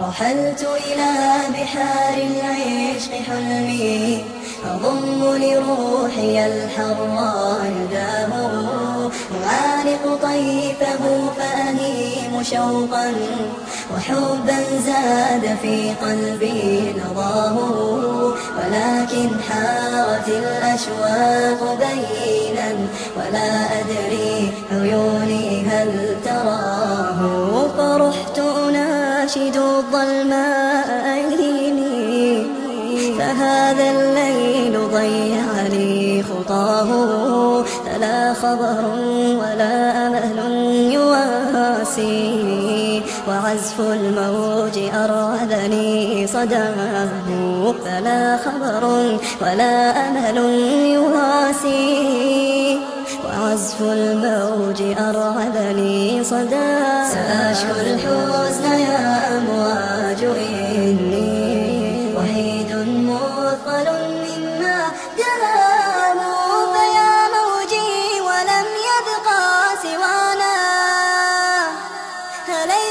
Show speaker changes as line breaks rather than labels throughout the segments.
رحلت إلى بحار العشق حلمي. أضم لروحي الحراء يداه أعانق طيفه فأهيم شوقا. وحبا زاد في قلبي نضاه ولكن حارت الأشواق بينا ولا أدري عيوني هل فرحت أناشد الظلماء أيني فهذا الليل ضيع لي خطاه. فلا خبر ولا أمل يواسي وعزف الموج أرعدني صداه. فلا خبر ولا أمل يواسي وعزف الموج أرعدني صداه. سأشكو الحزن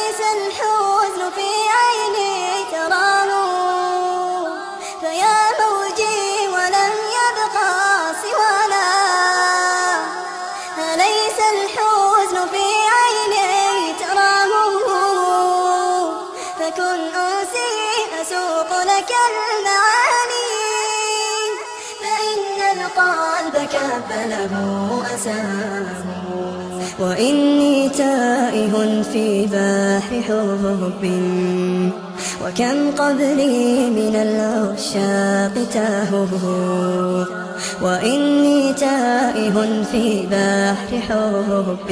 أليس الحزن في عيني تراه. فيا موجي ولم يبقى سوانا. أليس الحزن في عيني تراه؟ فكن أنسي أسوق لك المعاني. فإن القلب كبله أساه وإني تائه في بحر حب وكم قبلي من العشاق تاهوا وإني تائه في بحر حب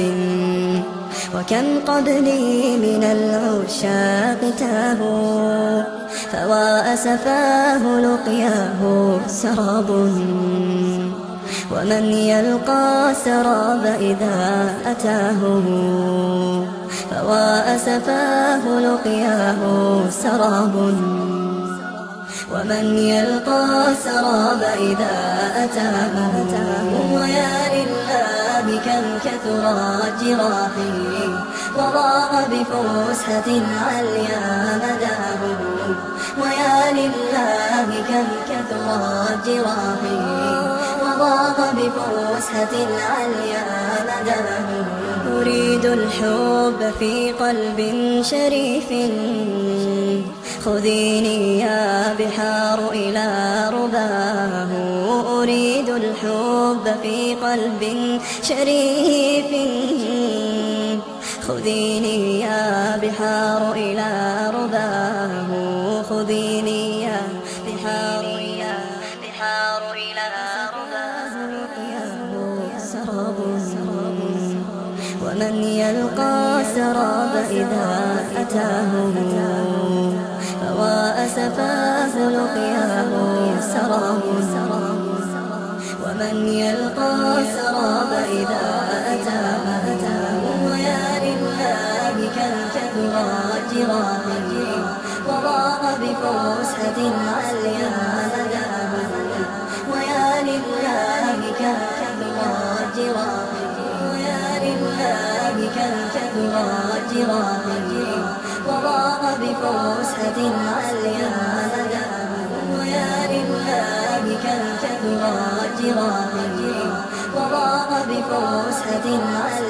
وكم قبلي من العشاق تاهوا فوا أسفاه لقياه سراب ومن يلقى سراب إذا أتاه فوا أسفاه لقياه سراب. ومن يلقى سراب إذا أتاه ويا لله كم كثرت جراحي. وضاق بفسحة عليا مداه. ويا لله كم كثرت جراحي وضاق بفسحة عليا مداه. أريد الحب في قلب شريف. خذيني يا بحار إلى رباه. أريد الحب في قلب شريف. خذيني يا بحار إلى رباه خذيني يا بحار إلى بحار إلى رباه سراب ومن يلقى سراب إذا أتاه فوا أسفاه لقياه سراب ومن يلقى سراب إذا أتاه. بفسحة عليا مداه ويا لله كثرت جراحي ويا لله كثرت جراحي وضاق بفسحة عليا مداه ويا لله كثرت جراحي وضاق بفسحة عليا